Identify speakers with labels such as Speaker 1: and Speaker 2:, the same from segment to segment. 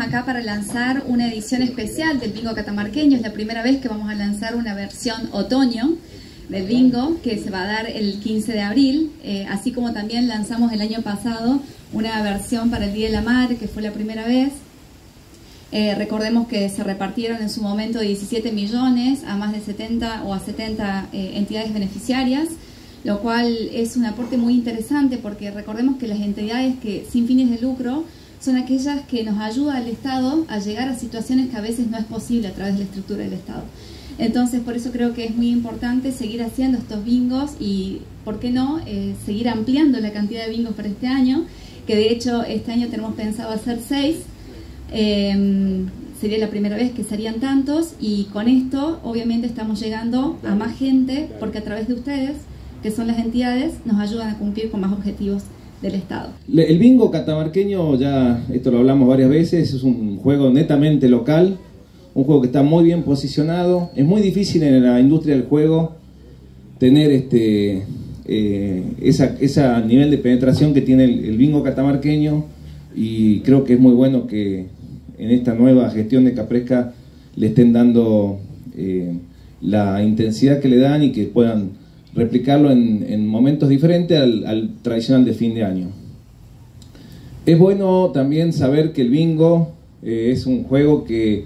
Speaker 1: acá para lanzar una edición especial del bingo catamarqueño. Es la primera vez que vamos a lanzar una versión otoño del bingo que se va a dar el 15 de abril, eh, así como también lanzamos el año pasado una versión para el Día de la Madre, que fue la primera vez. Eh, recordemos que se repartieron en su momento 17 millones a más de 70 o a 70 eh, entidades beneficiarias lo cual es un aporte muy interesante porque recordemos que las entidades que sin fines de lucro son aquellas que nos ayudan al Estado a llegar a situaciones que a veces no es posible a través de la estructura del Estado. Entonces, por eso creo que es muy importante seguir haciendo estos bingos y, ¿por qué no?, eh, seguir ampliando la cantidad de bingos para este año, que de hecho este año tenemos pensado hacer seis. Em, sería la primera vez que serían tantos y con esto obviamente estamos llegando a más gente porque a través de ustedes que son las entidades, nos ayudan a cumplir con más objetivos del Estado.
Speaker 2: El bingo catamarqueño, ya esto lo hablamos varias veces, es un juego netamente local, un juego que está muy bien posicionado. Es muy difícil en la industria del juego tener este eh, nivel de penetración que tiene el, bingo catamarqueño y creo que es muy bueno que en esta nueva gestión de Capresca le estén dando eh, la intensidad que le dan y que puedan replicarlo en, momentos diferentes al, tradicional de fin de año. Es bueno también saber que el bingo eh, es un juego que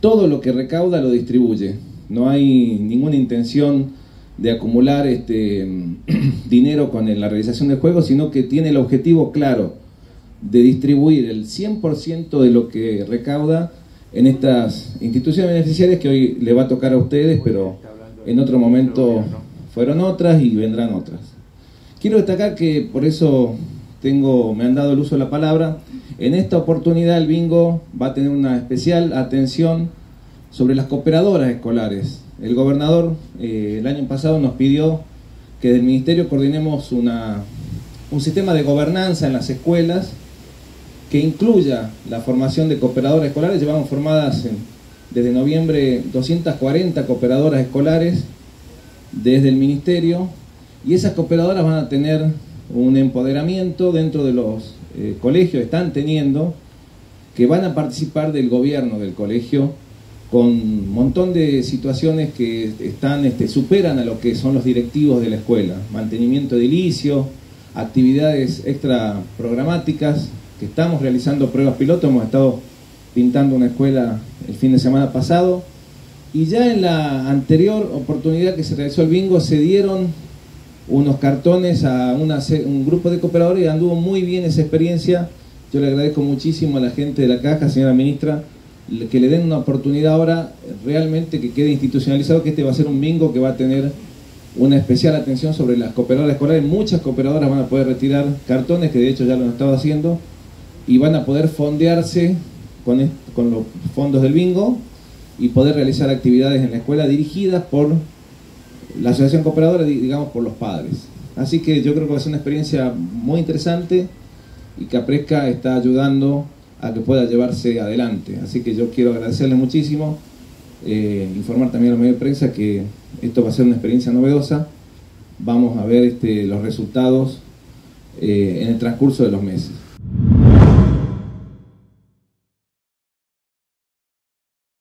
Speaker 2: todo lo que recauda lo distribuye. No hay ninguna intención de acumular este, dinero con la realización del juego, sino que tiene el objetivo claro de distribuir el 100% de lo que recauda en estas instituciones beneficiarias que hoy le va a tocar a ustedes, pero en otro momento fueron otras y vendrán otras. Quiero destacar que por eso tengo, me han dado el uso de la palabra. En esta oportunidad el bingo va a tener una especial atención sobre las cooperadoras escolares. El gobernador eh, el año pasado nos pidió que del ministerio coordinemos una, un sistema de gobernanza en las escuelas que incluya la formación de cooperadoras escolares. Llevamos formadas desde noviembre 240 cooperadoras escolares desde el ministerio y esas cooperadoras van a tener un empoderamiento dentro de los eh, colegios, están teniendo, que van a participar del gobierno del colegio con un montón de situaciones que están, este, superan a lo que son los directivos de la escuela, mantenimiento edilicio, actividades extra programáticas, que estamos realizando pruebas piloto, hemos estado pintando una escuela el fin de semana pasado, y ya en la anterior oportunidad que se realizó el bingo se dieron unos cartones a un grupo de cooperadores y anduvo muy bien esa experiencia. Yo le agradezco muchísimo a la gente de la caja, señora ministra, que le den una oportunidad ahora realmente que quede institucionalizado, que este va a ser un bingo que va a tener una especial atención sobre las cooperadoras escolares. Muchas cooperadoras van a poder retirar cartones, que de hecho ya lo han estado haciendo, y van a poder fondearse con, con los fondos del bingo y poder realizar actividades en la escuela dirigidas por la asociación cooperadora, digamos por los padres. Así que yo creo que va a ser una experiencia muy interesante y que está ayudando a que pueda llevarse adelante. Así que yo quiero agradecerle muchísimo, eh, informar también a los medios de prensa que esto va a ser una experiencia novedosa. Vamos a ver este, los resultados eh, en el transcurso de los meses.